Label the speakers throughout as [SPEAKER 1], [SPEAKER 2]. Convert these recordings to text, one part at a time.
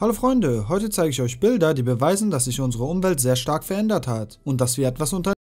[SPEAKER 1] Hallo Freunde, heute zeige ich euch Bilder, die beweisen, dass sich unsere Umwelt sehr stark verändert hat und dass wir etwas unter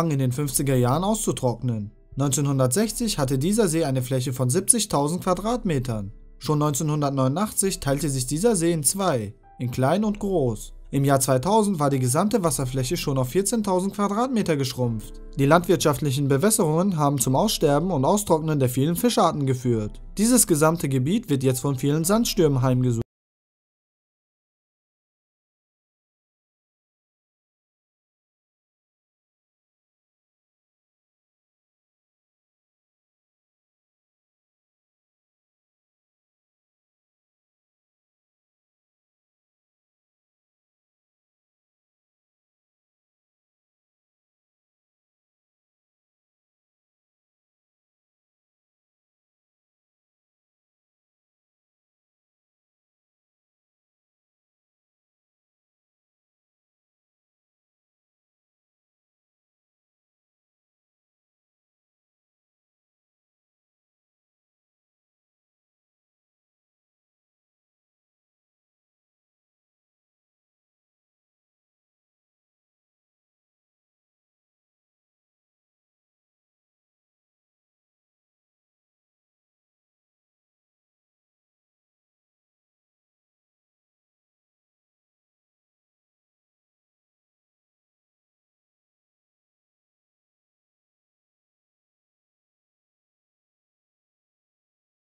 [SPEAKER 1] in den 50er Jahren auszutrocknen. 1960 hatte dieser See eine Fläche von 70.000 Quadratmetern. Schon 1989 teilte sich dieser See in zwei, in klein und groß. Im Jahr 2000 war die gesamte Wasserfläche schon auf 14.000 Quadratmeter geschrumpft. Die landwirtschaftlichen Bewässerungen haben zum Aussterben und Austrocknen der vielen Fischarten geführt. Dieses gesamte Gebiet wird jetzt von vielen Sandstürmen heimgesucht.